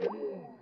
Yeah.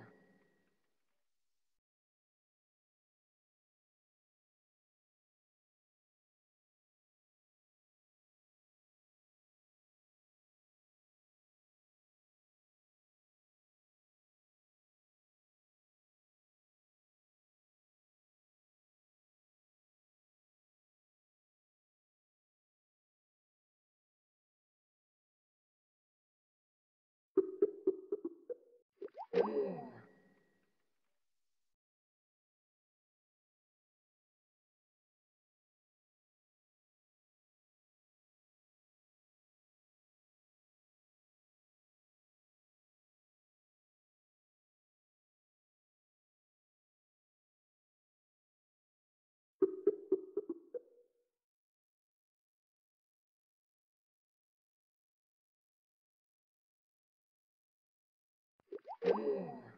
Yeah.